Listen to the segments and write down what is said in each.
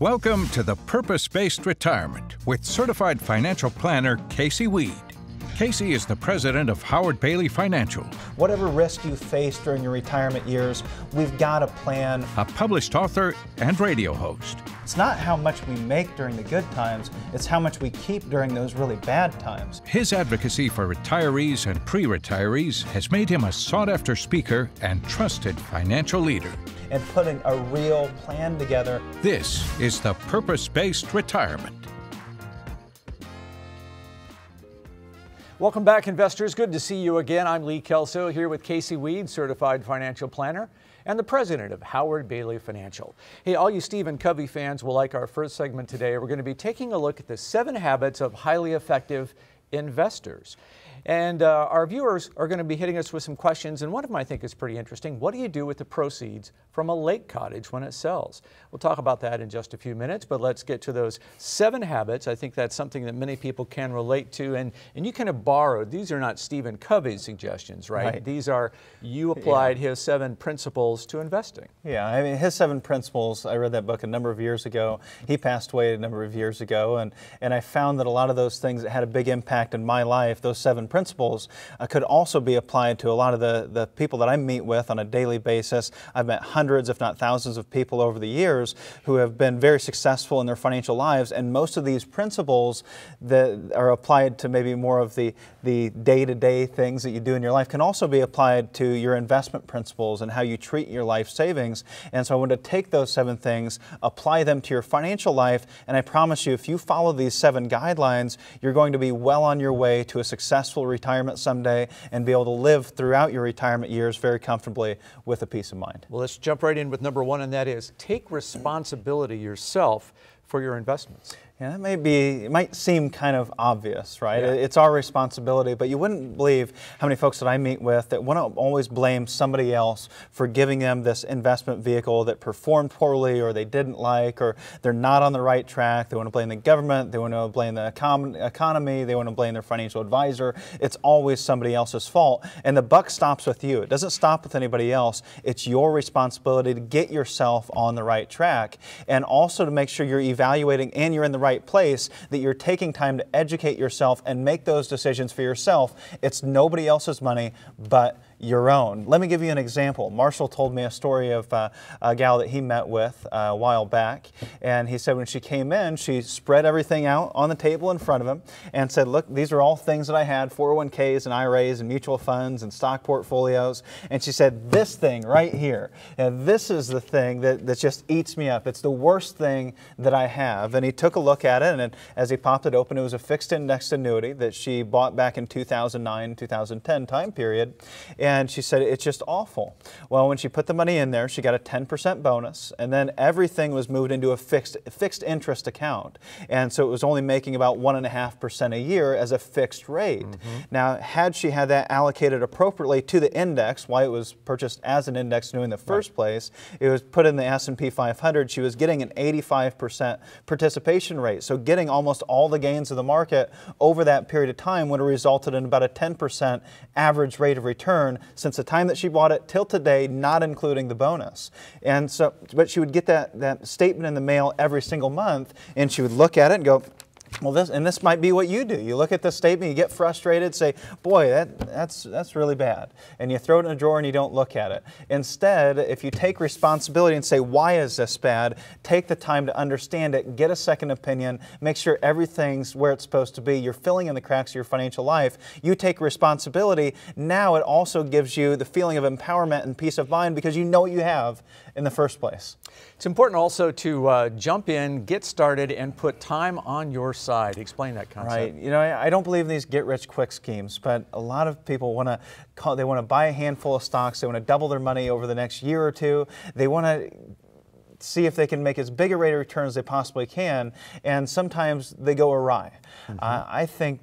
Welcome to the Purpose Based Retirement with certified financial planner Casey Weade. Casey is the president of Howard Bailey Financial. Whatever risk you face during your retirement years, we've got a plan. A published author and radio host. It's not how much we make during the good times, it's how much we keep during those really bad times. His advocacy for retirees and pre retirees has made him a sought after speaker and trusted financial leader. And putting a real plan together. This is the Purpose Based Retirement. Welcome back, investors. Good to see you again. I'm Lee Kelso here with Casey Weade, certified financial planner and the president of Howard Bailey Financial. Hey, all you Stephen Covey fans will like our first segment today. We're going to be taking a look at the seven habits of highly effective investors. And uh, our viewers are going to be hitting us with some questions, and one of them I think is pretty interesting. What do you do with the proceeds from a lake cottage when it sells? We'll talk about that in just a few minutes, but let's get to those seven habits. I think that's something that many people can relate to, and, and you kind of borrowed. These are not Stephen Covey's suggestions, right? right. These are, you applied yeah. his seven principles to investing. Yeah, I mean, his seven principles, I read that book a number of years ago. He passed away a number of years ago, and, and I found that a lot of those things that had a big impact in my life, those seven principles, principles uh, could also be applied to a lot of the, the people that I meet with on a daily basis. I've met hundreds, if not thousands, of people over the years who have been very successful in their financial lives, and most of these principles that are applied to maybe more of the, the day-to-day things that you do in your life can also be applied to your investment principles and how you treat your life savings. And so I want to take those seven things, apply them to your financial life, and I promise you, if you follow these seven guidelines, you're going to be well on your way to a successful retirement someday and be able to live throughout your retirement years very comfortably with a peace of mind. Well, let's jump right in with number one, and that is take responsibility yourself for your investments. Yeah, that may be, it might seem kind of obvious, right? Yeah. It's our responsibility, but you wouldn't believe how many folks that I meet with that want to always blame somebody else for giving them this investment vehicle that performed poorly or they didn't like or they're not on the right track. They want to blame the government, they want to blame the econ economy, they want to blame their financial advisor. It's always somebody else's fault. And the buck stops with you. It doesn't stop with anybody else. It's your responsibility to get yourself on the right track and also to make sure you're evaluating and you're in the right right place, that you're taking time to educate yourself and make those decisions for yourself. It's nobody else's money but your own. Let me give you an example. Marshall told me a story of uh, a gal that he met with uh, a while back, and he said when she came in, she spread everything out on the table in front of him and said, look, these are all things that I had, 401ks and IRAs and mutual funds and stock portfolios. And she said, this thing right here, and this is the thing that, that just eats me up. It's the worst thing that I have. And he took a look at it, and as he popped it open, it was a fixed indexed annuity that she bought back in 2009, 2010 time period she said it's just awful. Well, when she put the money in there, she got a 10% bonus, and then everything was moved into a fixed fixed interest account, and so it was only making about one and a half percent a year as a fixed rate. Mm -hmm. Now, had she had that allocated appropriately to the index, why it was purchased as an index annuity in the first right. place, it was put in the S&P 500. She was getting an 85% participation rate, so getting almost all the gains of the market over that period of time would have resulted in about a 10% average rate of return since the time that she bought it till today, not including the bonus. And so, but she would get that, that statement in the mail every single month, and she would look at it and go, well, this and this might be what you do. You look at the statement, you get frustrated, say, "Boy, that, that's that's really bad," and you throw it in a drawer and you don't look at it. Instead, if you take responsibility and say, "Why is this bad?" Take the time to understand it, get a second opinion, make sure everything's where it's supposed to be. You're filling in the cracks of your financial life. You take responsibility. Now it also gives you the feeling of empowerment and peace of mind because you know what you have in the first place. It's important also to uh, jump in, get started, and put time on your side. Explain that concept. Right. You know, I, I don't believe in these get-rich-quick schemes, but a lot of people want to they want to buy a handful of stocks. They want to double their money over the next year or two. They want to see if they can make as big a rate of return as they possibly can, and sometimes they go awry. Mm -hmm. uh, I think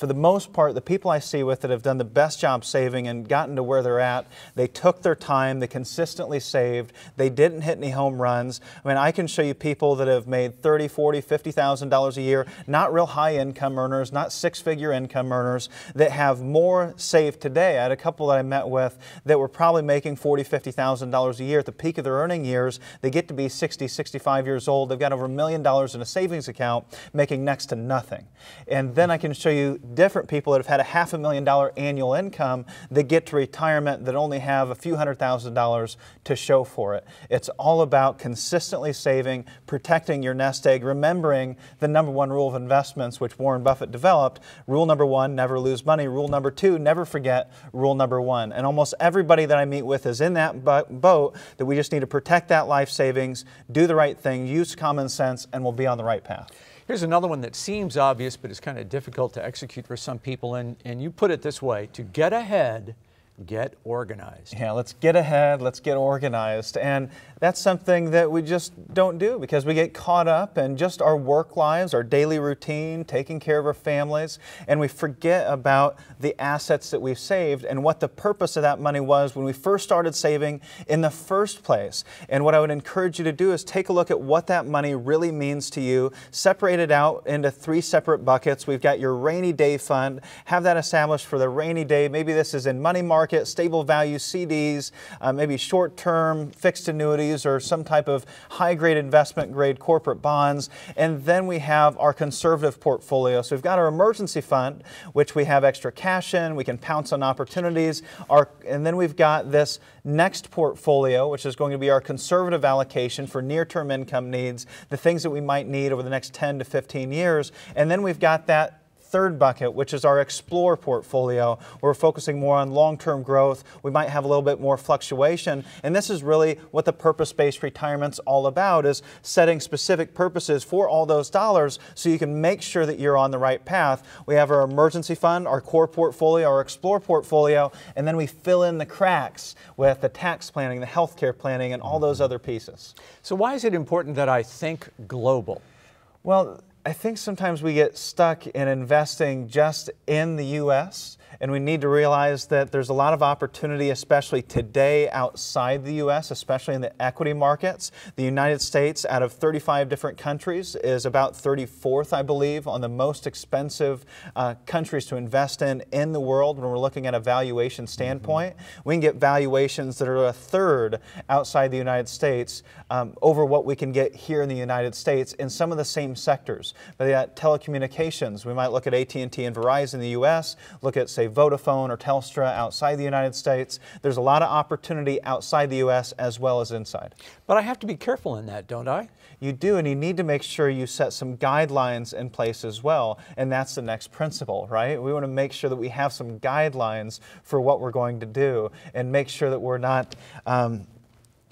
for the most part, the people I see with it have done the best job saving and gotten to where they're at. They took their time, they consistently saved, they didn't hit any home runs. I mean, I can show you people that have made 30, 40, 50,000 dollars a year, not real high income earners, not six-figure income earners that have more saved today. I had a couple that I met with that were probably making 40, 50,000 dollars a year at the peak of their earning years. They get to be 60, 65 years old. They've got over a million dollars in a savings account, making next to nothing. And then I can show you different people that have had a half a million dollar annual income that get to retirement that only have a few hundred thousand dollars to show for it. It's all about consistently saving, protecting your nest egg, remembering the number one rule of investments, which Warren Buffett developed. Rule number one, never lose money. Rule number two, never forget rule number one. And almost everybody that I meet with is in that boat that we just need to protect that life savings, do the right thing, use common sense, and we'll be on the right path. Here's another one that seems obvious, but is kind of difficult to execute for some people. And, and you put it this way to get ahead, get organized. Yeah, let's get ahead, let's get organized. And that's something that we just don't do because we get caught up in just our work lives, our daily routine, taking care of our families, and we forget about the assets that we've saved and what the purpose of that money was when we first started saving in the first place. And what I would encourage you to do is take a look at what that money really means to you, separate it out into three separate buckets. We've got your rainy day fund, have that established for the rainy day. Maybe this is in money market, stable value CDs, uh, maybe short term fixed annuities or some type of high grade investment grade corporate bonds. And then we have our conservative portfolio. So we've got our emergency fund, which we have extra cash in, we can pounce on opportunities. Our, and then we've got this next portfolio, which is going to be our conservative allocation for near term income needs, the things that we might need over the next 10 to 15 years. And then we've got that third bucket, which is our Explore portfolio. We're focusing more on long-term growth. We might have a little bit more fluctuation. And this is really what the purpose-based retirement's all about, is setting specific purposes for all those dollars so you can make sure that you're on the right path. We have our emergency fund, our core portfolio, our Explore portfolio, and then we fill in the cracks with the tax planning, the healthcare planning, and all those other pieces. So why is it important that I think global? Well, I think sometimes we get stuck in investing just in the U.S and we need to realize that there's a lot of opportunity, especially today outside the U.S., especially in the equity markets. The United States, out of 35 different countries, is about 34th, I believe, on the most expensive uh, countries to invest in in the world when we're looking at a valuation standpoint. Mm-hmm. We can get valuations that are a third outside the United States um, over what we can get here in the United States in some of the same sectors. But that telecommunications, we might look at AT&T and Verizon in the U.S., look at, say, Vodafone or Telstra outside the United States. There's a lot of opportunity outside the U.S. as well as inside. But I have to be careful in that, don't I? You do, and you need to make sure you set some guidelines in place as well. And that's the next principle, right? We want to make sure that we have some guidelines for what we're going to do and make sure that we're not. Um,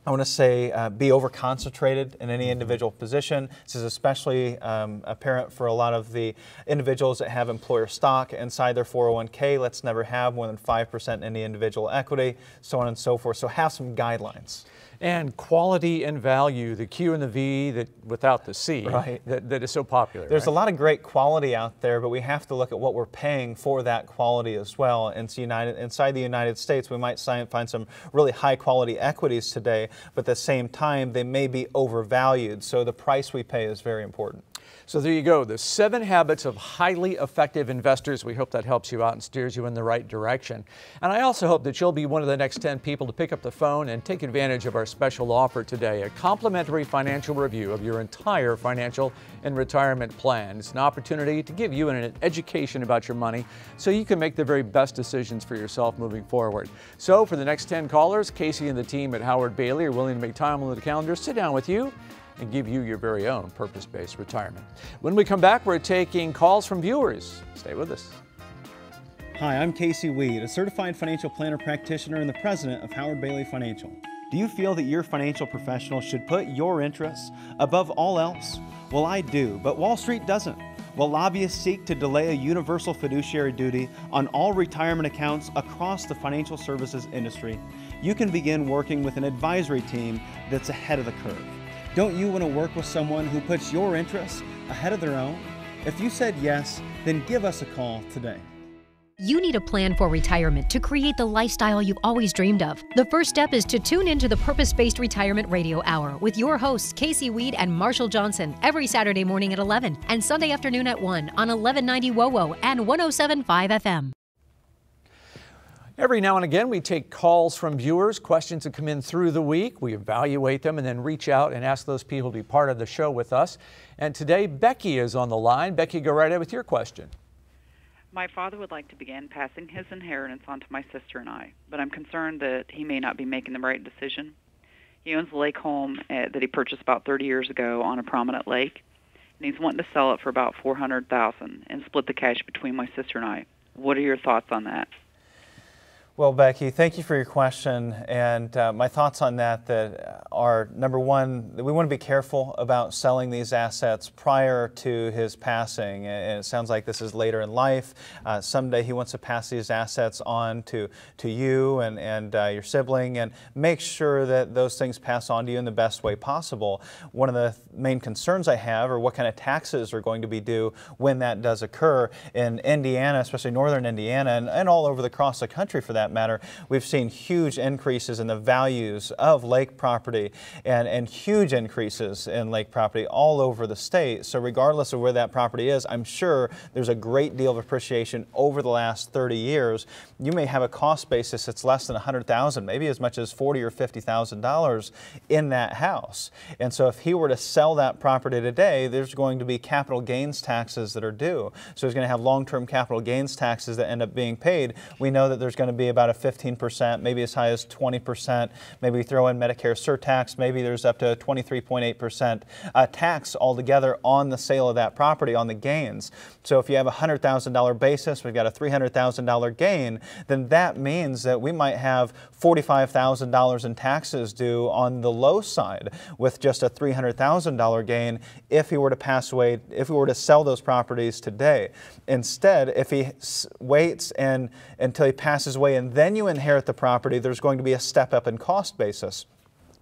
I want to say uh, be over concentrated in any individual position. This is especially um, apparent for a lot of the individuals that have employer stock inside their 401k. Let's never have more than 5% in any individual equity, so on and so forth. So have some guidelines and quality and value, the Q and the V that without the C, right. that, that is so popular. There's right? a lot of great quality out there, but we have to look at what we're paying for that quality as well. And United, inside the United States, we might find some really high quality equities today, but at the same time, they may be overvalued. So the price we pay is very important. So there you go, the seven habits of highly effective investors. We hope that helps you out and steers you in the right direction. And I also hope that you'll be one of the next 10 people to pick up the phone and take advantage of our special offer today, a complimentary financial review of your entire financial and retirement plan. It's an opportunity to give you an education about your money so you can make the very best decisions for yourself moving forward. So for the next 10 callers, Casey and the team at Howard Bailey are willing to make time on the calendar, sit down with you and give you your very own purpose based retirement. When we come back, we're taking calls from viewers. Stay with us. Hi, I'm Casey Weade, a certified financial planner practitioner and the president of Howard Bailey Financial. Do you feel that your financial professional should put your interests above all else? Well, I do, but Wall Street doesn't. While lobbyists seek to delay a universal fiduciary duty on all retirement accounts across the financial services industry, you can begin working with an advisory team that's ahead of the curve. Don't you want to work with someone who puts your interests ahead of their own? If you said yes, then give us a call today. You need a plan for retirement to create the lifestyle you've always dreamed of. The first step is to tune into the Purpose Based Retirement Radio Hour with your hosts, Casey Weade and Marshall Johnson, every Saturday morning at 11 and Sunday afternoon at 1 on 1190 WOWO and 1075 FM. Every now and again, we take calls from viewers, questions that come in through the week. We evaluate them and then reach out and ask those people to be part of the show with us. And today, Becky is on the line. Becky, go right ahead with your question. My father would like to begin passing his inheritance on to my sister and I, but I'm concerned that he may not be making the right decision. He owns a lake home uh, that he purchased about 30 years ago on a prominent lake, and he's wanting to sell it for about 400,000 and split the cash between my sister and I. What are your thoughts on that? Well, Becky, thank you for your question. And uh, my thoughts on that that are number one, we want to be careful about selling these assets prior to his passing. And it sounds like this is later in life. Uh, someday he wants to pass these assets on to, to you and, and uh, your sibling and make sure that those things pass on to you in the best way possible. One of the main concerns I have are what kind of taxes are going to be due when that does occur. In Indiana, especially northern Indiana, and, and all over the across the country for that that matter, we've seen huge increases in the values of lake property and, and huge increases in lake property all over the state. So regardless of where that property is, I'm sure there's a great deal of appreciation over the last 30 years. You may have a cost basis that's less than 100,000, maybe as much as 40 or 50,000 dollars in that house. And so if he were to sell that property today, there's going to be capital gains taxes that are due. So he's going to have long-term capital gains taxes that end up being paid. We know that there's going to be about a 15%, maybe as high as 20%. Maybe throw in Medicare surtax, maybe there's up to 23.8% uh, tax altogether on the sale of that property, on the gains. So if you have a $100,000 basis, we've got a $300,000 gain, then that means that we might have $45,000 in taxes due on the low side with just a $300,000 gain if he were to pass away, if he were to sell those properties today. Instead, if he waits and until he passes away then you inherit the property, there's going to be a step up in cost basis.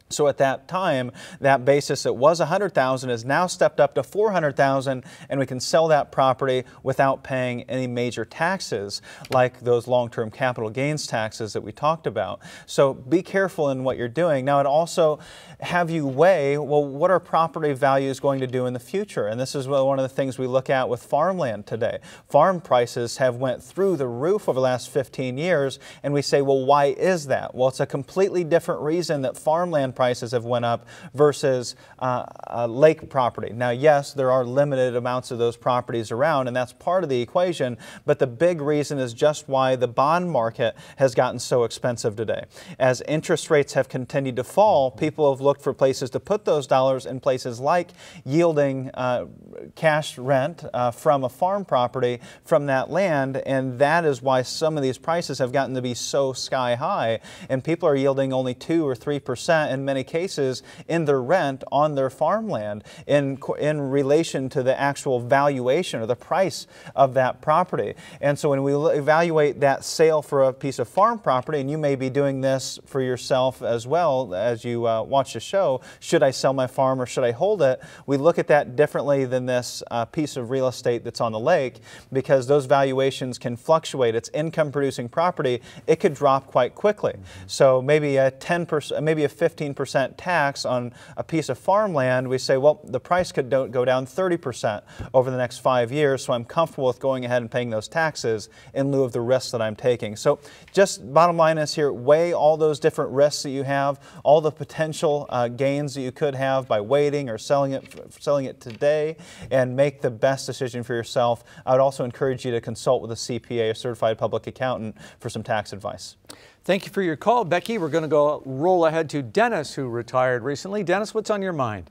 So at that time, that basis that was 100,000 is now stepped up to 400,000 and we can sell that property without paying any major taxes like those long-term capital gains taxes that we talked about. So be careful in what you're doing. Now it also have you weigh, well, what are property values going to do in the future? And this is one of the things we look at with farmland today. Farm prices have went through the roof over the last 15 years and we say, well, why is that? Well, it's a completely different reason that farmland prices have went up versus uh, uh, lake property. Now, yes, there are limited amounts of those properties around, and that's part of the equation, but the big reason is just why the bond market has gotten so expensive today. As interest rates have continued to fall, people have looked for places to put those dollars in places like yielding uh, cash rent uh, from a farm property from that land, and that is why some of these prices have gotten to be so sky high, and people are yielding only 2 or 3 percent in many cases in their rent on their farmland in, in relation to the actual valuation or the price of that property. And so when we evaluate that sale for a piece of farm property, and you may be doing this for yourself as well as you uh, watch the show, should I sell my farm or should I hold it? We look at that differently than this uh, piece of real estate that's on the lake because those valuations can fluctuate. It's income producing property. It could drop quite quickly. Mm -hmm. So maybe a 10%, maybe a 15 percent tax on a piece of farmland, we say, well, the price could go down 30% over the next five years, so I'm comfortable with going ahead and paying those taxes in lieu of the risks that I'm taking. So just bottom line is here, weigh all those different risks that you have, all the potential uh, gains that you could have by waiting or selling it, selling it today, and make the best decision for yourself. I would also encourage you to consult with a CPA, a certified public accountant, for some tax advice. Thank you for your call, Becky. We're going to go roll ahead to Dennis, who retired recently. Dennis, what's on your mind?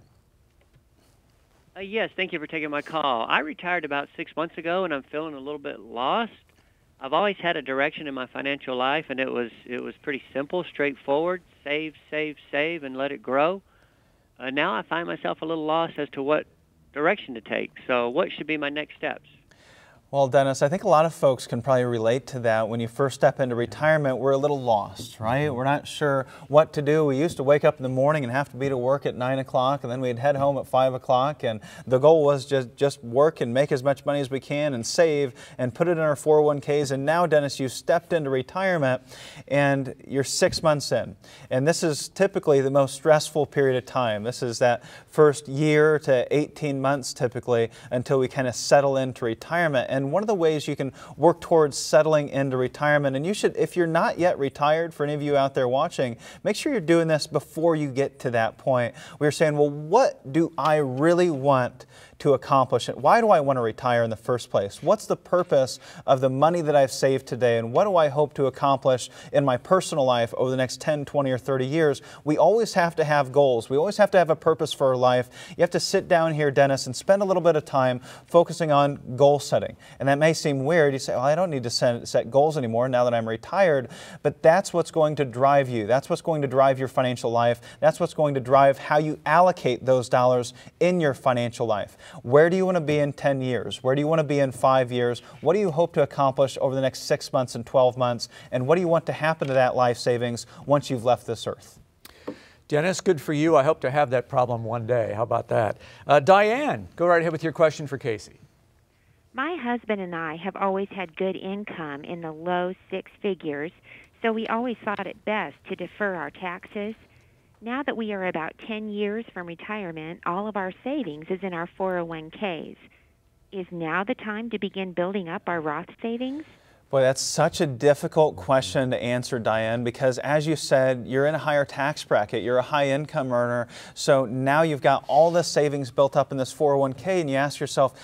Uh, yes, thank you for taking my call. I retired about six months ago, and I'm feeling a little bit lost. I've always had a direction in my financial life, and it was it was pretty simple, straightforward: save, save, save, and let it grow. Uh, now I find myself a little lost as to what direction to take. So, what should be my next steps? Well, Dennis, I think a lot of folks can probably relate to that. When you first step into retirement, we're a little lost, right? We're not sure what to do. We used to wake up in the morning and have to be to work at 9 o'clock, and then we'd head home at 5 o'clock. And the goal was just, just work and make as much money as we can and save and put it in our 401ks. And now, Dennis, you stepped into retirement and you're six months in. And this is typically the most stressful period of time. This is that first year to 18 months typically until we kind of settle into retirement. And one of the ways you can work towards settling into retirement, and you should, if you're not yet retired, for any of you out there watching, make sure you're doing this before you get to that point. We're saying, well, what do I really want to accomplish it? Why do I want to retire in the first place? What's the purpose of the money that I've saved today? And what do I hope to accomplish in my personal life over the next 10, 20, or 30 years? We always have to have goals. We always have to have a purpose for our life. You have to sit down here, Dennis, and spend a little bit of time focusing on goal setting. And that may seem weird. You say, well, I don't need to set, set goals anymore now that I'm retired. But that's what's going to drive you. That's what's going to drive your financial life. That's what's going to drive how you allocate those dollars in your financial life. Where do you want to be in 10 years? Where do you want to be in five years? What do you hope to accomplish over the next six months and 12 months? And what do you want to happen to that life savings once you've left this earth? Dennis, good for you. I hope to have that problem one day. How about that? Uh, Diane, go right ahead with your question for Casey. My husband and I have always had good income in the low six figures, so we always thought it best to defer our taxes. Now that we are about 10 years from retirement, all of our savings is in our 401ks. Is now the time to begin building up our Roth savings? Boy, that's such a difficult question to answer, Diane, because as you said, you're in a higher tax bracket, you're a high income earner, so now you've got all the savings built up in this 401k, and you ask yourself,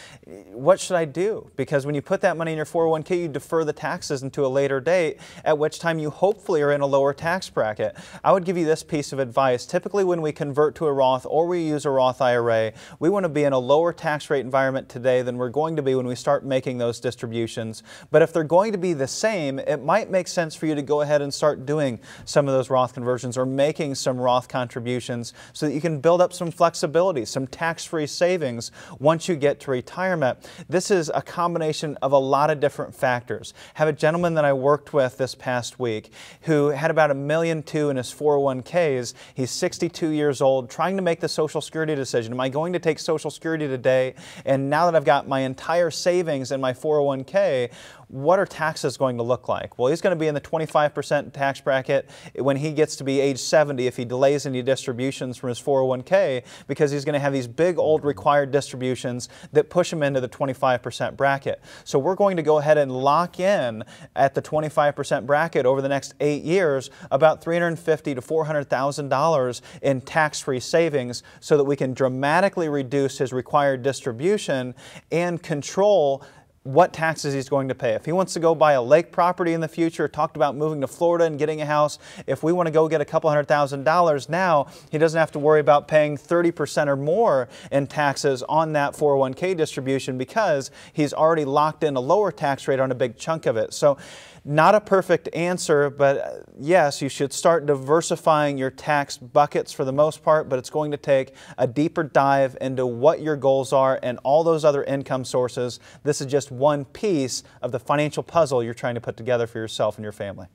what should I do? Because when you put that money in your 401k, you defer the taxes into a later date, at which time you hopefully are in a lower tax bracket. I would give you this piece of advice. Typically, when we convert to a Roth or we use a Roth IRA, we want to be in a lower tax rate environment today than we're going to be when we start making those distributions. But if they're going to be the same, it might make sense for you to go ahead and start doing some of those Roth conversions or making some Roth contributions so that you can build up some flexibility, some tax-free savings once you get to retirement. This is a combination of a lot of different factors. I have a gentleman that I worked with this past week who had about a million two in his 401ks. He's 62 years old, trying to make the Social Security decision. Am I going to take Social Security today? And now that I've got my entire savings in my 401k, what are taxes going to look like? Well, he's going to be in the 25% tax bracket when he gets to be age 70 if he delays any distributions from his 401k because he's going to have these big old required distributions that push him into the 25% bracket. So we're going to go ahead and lock in at the 25% bracket over the next eight years about 350 to 400,000 dollars in tax-free savings so that we can dramatically reduce his required distribution and control what taxes he's going to pay. If he wants to go buy a lake property in the future, talked about moving to Florida and getting a house, if we want to go get a couple hundred thousand dollars now, he doesn't have to worry about paying 30% or more in taxes on that 401k distribution because he's already locked in a lower tax rate on a big chunk of it. So not a perfect answer, but uh, yes, you should start diversifying your tax buckets for the most part, but it's going to take a deeper dive into what your goals are and all those other income sources. This is just one piece of the financial puzzle you're trying to put together for yourself and your family.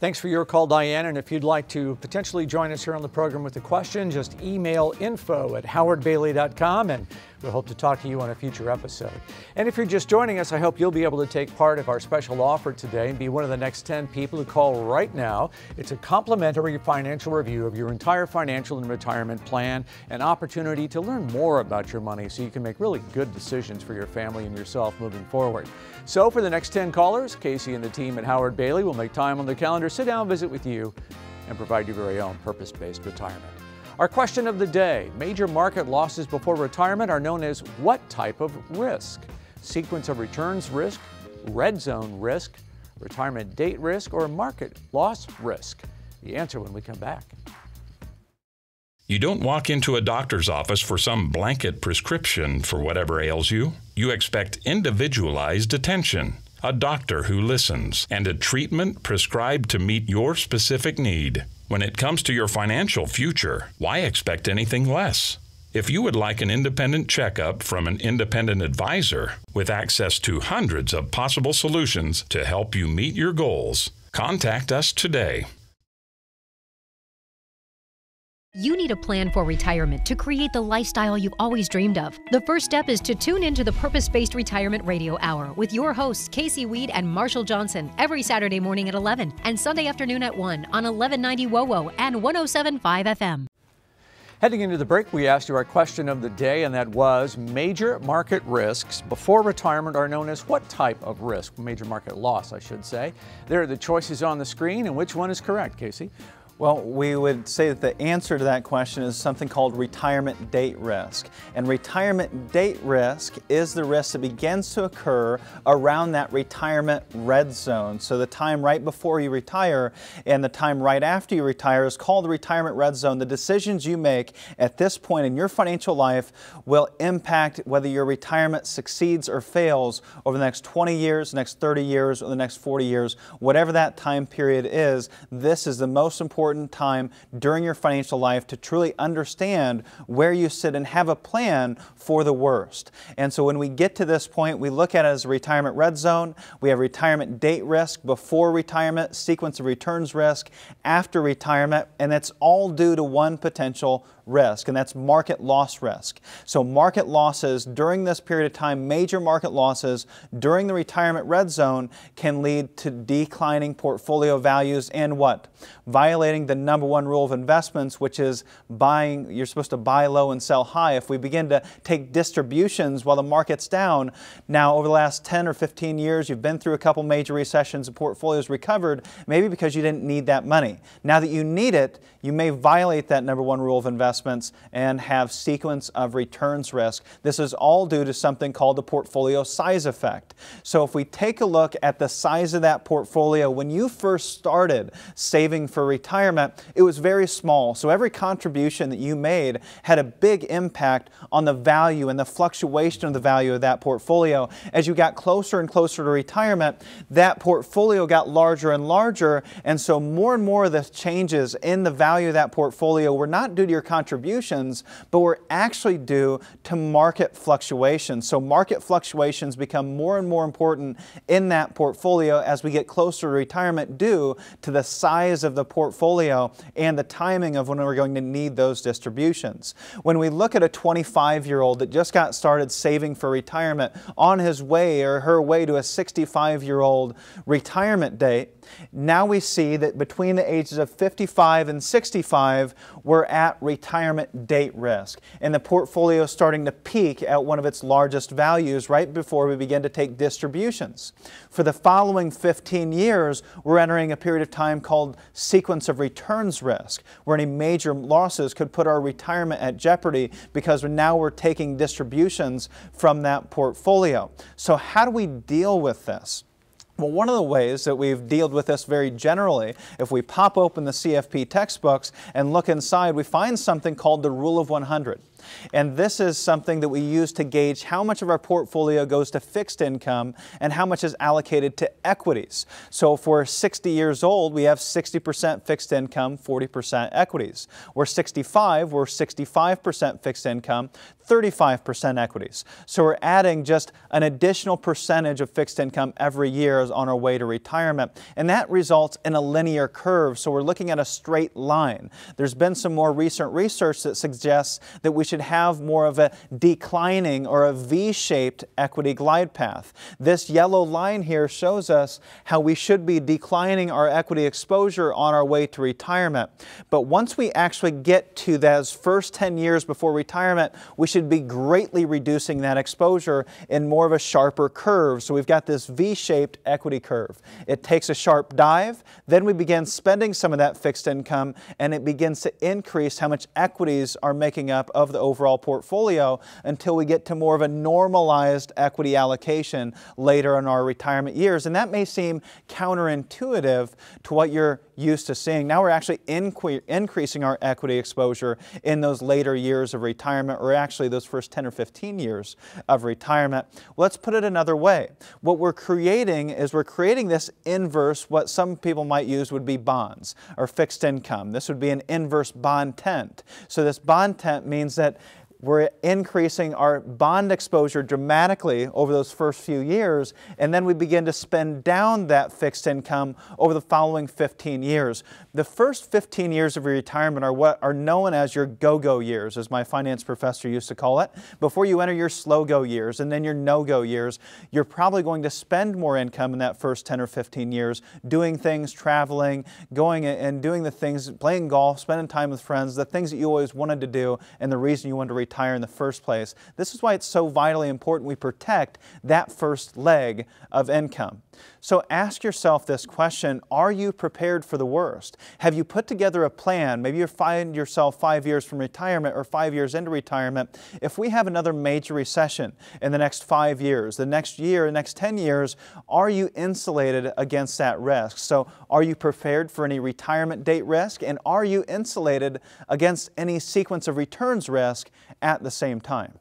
Thanks for your call, Diane. And if you'd like to potentially join us here on the program with a question, just email info at howardbailey.com and we'll hope to talk to you on a future episode. And if you're just joining us, I hope you'll be able to take part of our special offer today and be one of the next 10 people who call right now. It's a complimentary financial review of your entire financial and retirement plan, an opportunity to learn more about your money so you can make really good decisions for your family and yourself moving forward. So for the next 10 callers, Casey and the team at Howard Bailey will make time on the calendar, sit down, visit with you, and provide your very own purpose-based retirement. Our question of the day, major market losses before retirement are known as what type of risk? Sequence of returns risk, red zone risk, retirement date risk, or market loss risk? The answer when we come back. You don't walk into a doctor's office for some blanket prescription for whatever ails you. You expect individualized attention, a doctor who listens, and a treatment prescribed to meet your specific need. When it comes to your financial future, why expect anything less? If you would like an independent checkup from an independent advisor with access to hundreds of possible solutions to help you meet your goals, contact us today. You need a plan for retirement to create the lifestyle you've always dreamed of. The first step is to tune into the Purpose Based Retirement Radio Hour with your hosts, Casey Weade and Marshall Johnson, every Saturday morning at 11 and Sunday afternoon at 1 on 1190 WOWO and 1075 FM. Heading into the break, we asked you our question of the day, and that was major market risks before retirement are known as what type of risk? Major market loss, I should say. There are the choices on the screen, and which one is correct, Casey? Well, we would say that the answer to that question is something called retirement date risk. And retirement date risk is the risk that begins to occur around that retirement red zone. So the time right before you retire and the time right after you retire is called the retirement red zone. The decisions you make at this point in your financial life will impact whether your retirement succeeds or fails over the next 20 years, next 30 years, or the next 40 years. Whatever that time period is, this is the most important important time during your financial life to truly understand where you sit and have a plan for the worst. And so when we get to this point, we look at it as a retirement red zone. We have retirement date risk before retirement, sequence of returns risk after retirement, and it's all due to one potential risk, and that's market loss risk. So market losses during this period of time, major market losses during the retirement red zone can lead to declining portfolio values and what? Violating the number one rule of investments, which is buying, you're supposed to buy low and sell high. If we begin to take distributions while the market's down, now over the last 10 or 15 years, you've been through a couple major recessions and portfolios recovered, maybe because you didn't need that money. Now that you need it, you may violate that number one rule of investment investments and have sequence of returns risk. This is all due to something called the portfolio size effect. So if we take a look at the size of that portfolio, when you first started saving for retirement, it was very small. So every contribution that you made had a big impact on the value and the fluctuation of the value of that portfolio. As you got closer and closer to retirement, that portfolio got larger and larger, and so more and more of the changes in the value of that portfolio were not due to your contribution contributions, but were actually due to market fluctuations. So market fluctuations become more and more important in that portfolio as we get closer to retirement due to the size of the portfolio and the timing of when we're going to need those distributions. When we look at a 25 year old that just got started saving for retirement on his way or her way to a 65 year old retirement date, now we see that between the ages of 55 and 65, we're at retirement date risk. And the portfolio is starting to peak at one of its largest values right before we begin to take distributions. For the following 15 years, we're entering a period of time called sequence of returns risk, where any major losses could put our retirement at jeopardy because now we're taking distributions from that portfolio. So how do we deal with this? Well, one of the ways that we've dealt with this very generally, if we pop open the CFP textbooks and look inside, we find something called the Rule of 100. And this is something that we use to gauge how much of our portfolio goes to fixed income and how much is allocated to equities. So if we're 60 years old, we have 60% fixed income, 40% equities. We're 65, we're 65% fixed income, 35% equities. So we're adding just an additional percentage of fixed income every year on our way to retirement. And that results in a linear curve. So we're looking at a straight line. There's been some more recent research that suggests that we should have more of a declining or a V-shaped equity glide path. This yellow line here shows us how we should be declining our equity exposure on our way to retirement. But once we actually get to those first 10 years before retirement, we should be greatly reducing that exposure in more of a sharper curve. So we've got this V-shaped equity curve. It takes a sharp dive, then we begin spending some of that fixed income, and it begins to increase how much equities are making up of the overall portfolio until we get to more of a normalized equity allocation later in our retirement years. And that may seem counterintuitive to what you're used to seeing. Now we're actually increasing our equity exposure in those later years of retirement, or actually those first 10 or 15 years of retirement. Let's put it another way. What we're creating is we're creating this inverse, what some people might use would be bonds or fixed income. This would be an inverse bond tent. So this bond tent means that we're increasing our bond exposure dramatically over those first few years, and then we begin to spend down that fixed income over the following 15 years. The first 15 years of your retirement are what are known as your go-go years, as my finance professor used to call it. Before you enter your slow-go years and then your no-go years, you're probably going to spend more income in that first 10 or 15 years doing things, traveling, going and doing the things, playing golf, spending time with friends, the things that you always wanted to do and the reason you wanted to retire in the first place. This is why it's so vitally important we protect that first leg of income. So ask yourself this question Are you prepared for the worst? Have you put together a plan? Maybe you find yourself five years from retirement or five years into retirement. If we have another major recession in the next five years, the next year, the next 10 years, are you insulated against that risk? So, are you prepared for any retirement date risk? And are you insulated against any sequence of returns risk at the same time?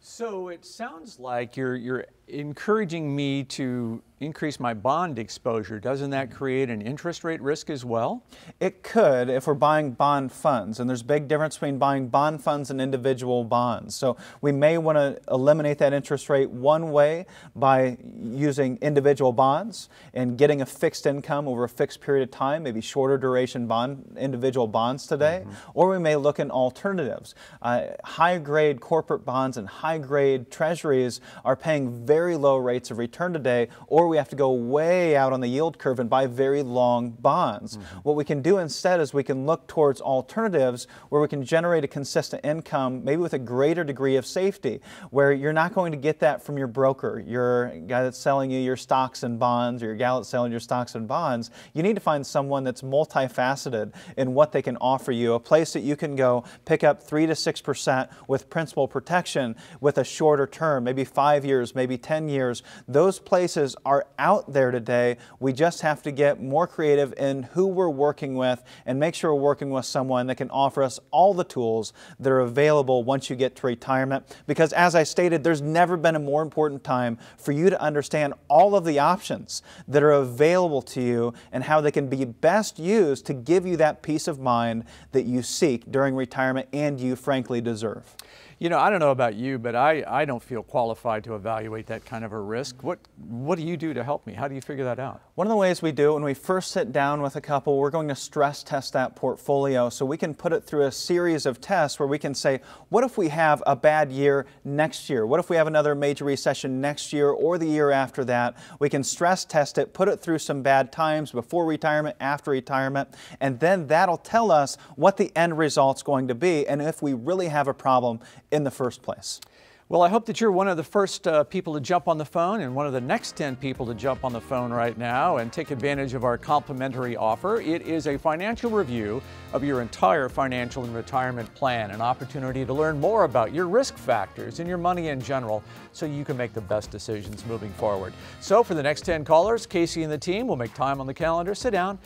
So it sounds like you're, you're encouraging me to increase my bond exposure, doesn't that create an interest rate risk as well? It could if we're buying bond funds, and there's a big difference between buying bond funds and individual bonds. So we may want to eliminate that interest rate one way by using individual bonds and getting a fixed income over a fixed period of time, maybe shorter duration bond individual bonds today, mm -hmm. or we may look in alternatives. Uh, high grade corporate bonds and high grade treasuries are paying very low rates of return today, or or we have to go way out on the yield curve and buy very long bonds. Mm -hmm. What we can do instead is we can look towards alternatives where we can generate a consistent income, maybe with a greater degree of safety, where you're not going to get that from your broker, your guy that's selling you your stocks and bonds, or your gal that's selling your stocks and bonds. You need to find someone that's multifaceted in what they can offer you, a place that you can go pick up 3 to 6% with principal protection with a shorter term, maybe five years, maybe 10 years. Those places are are out there today. We just have to get more creative in who we're working with and make sure we're working with someone that can offer us all the tools that are available once you get to retirement. Because as I stated, there's never been a more important time for you to understand all of the options that are available to you and how they can be best used to give you that peace of mind that you seek during retirement and you frankly deserve. You know, I don't know about you, but I, I don't feel qualified to evaluate that kind of a risk. What, what do you do to help me? How do you figure that out? One of the ways we do it when we first sit down with a couple, we're going to stress test that portfolio so we can put it through a series of tests where we can say, what if we have a bad year next year? What if we have another major recession next year or the year after that? We can stress test it, put it through some bad times before retirement, after retirement, and then that'll tell us what the end result's going to be and if we really have a problem in the first place. Well, I hope that you're one of the first uh, people to jump on the phone and one of the next 10 people to jump on the phone right now and take advantage of our complimentary offer. It is a financial review of your entire financial and retirement plan, an opportunity to learn more about your risk factors and your money in general so you can make the best decisions moving forward. So for the next 10 callers, Casey and the team will make time on the calendar, sit down,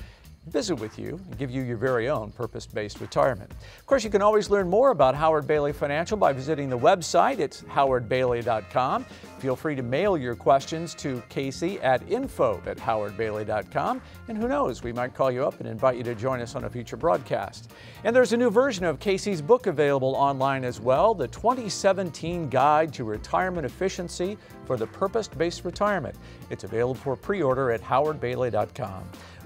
visit with you and give you your very own purpose-based retirement. Of course, you can always learn more about Howard Bailey Financial by visiting the website. It's howardbailey.com. Feel free to mail your questions to Casey at info at howardbailey.com. And who knows, we might call you up and invite you to join us on a future broadcast. And there's a new version of Casey's book available online as well, the 2017 Guide to Retirement Efficiency for the Purpose-Based Retirement. It's available for pre-order at howardbailey.com.